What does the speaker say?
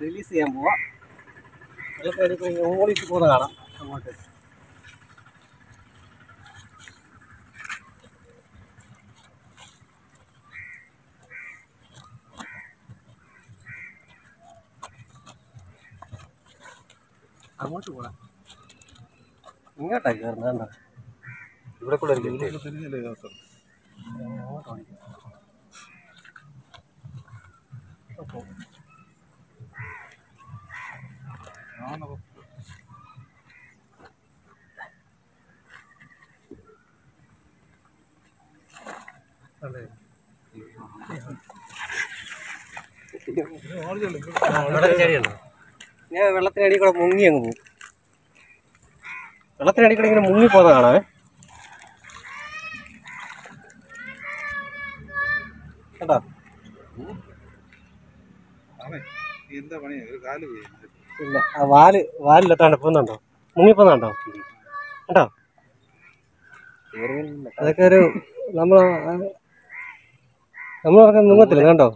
Release ചെയ്യാൻ പോവാ. ഓളിച്ച് പോകുന്ന കാണാം. അങ്ങോട്ട്. അങ്ങോട്ട് പോകാം ഇങ്ങോട്ടാ കയറുന്നത് കണ്ടോ ഇവിടെ കൂടെ അങ്ങോട്ട് ഓടിക്കാം. അപ്പോൾ ഞാൻ വെള്ളത്തിനടി കൂടെ മുങ്ങി അങ്ങ് പോകും. വെള്ളത്തിനടി കൂടെ ഇങ്ങനെ മുങ്ങി പോകുന്ന കാണാവേ കേട്ടോ എന്താ പണി ഒരു കാൽ പോയി. ഇല്ല ആ വാൽ വാലിലെത്താണ്ട് പോകുന്നുണ്ടോ മുങ്ങി പോകുന്നുണ്ടോ കേട്ടോ അതൊക്കെ ഒരു നമ്മൾ നമ്മളൊക്കെ മുങ്ങത്തില്ല കണ്ടോ?